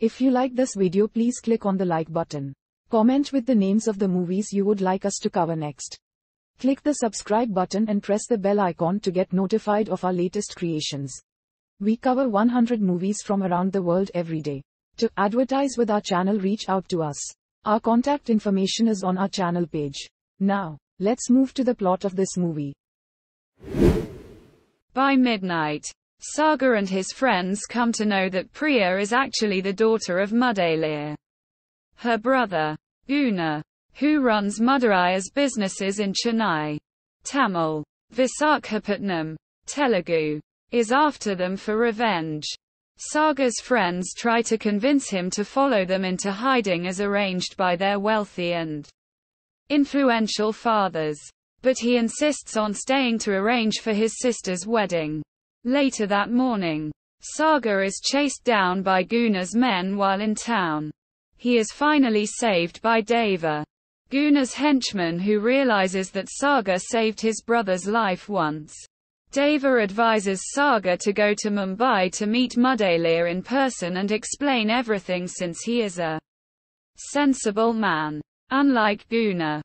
If you like this video please click on the like button. Comment with the names of the movies you would like us to cover next. Click the subscribe button and press the bell icon to get notified of our latest creations. We cover 100 movies from around the world every day. To advertise with our channel reach out to us. Our contact information is on our channel page. Now, let's move to the plot of this movie. By midnight, Saga and his friends come to know that Priya is actually the daughter of Mudaliar. Her brother, Guna, who runs Mudaliar's businesses in Chennai, Tamil, Visakhapatnam, Telugu, is after them for revenge. Saga's friends try to convince him to follow them into hiding as arranged by their wealthy and influential fathers. But he insists on staying to arrange for his sister's wedding. Later that morning, Saga is chased down by Guna's men while in town. He is finally saved by Deva, Guna's henchman who realizes that Saga saved his brother's life once. Deva advises Saga to go to Mumbai to meet Mudaliar in person and explain everything since he is a sensible man. Unlike Guna,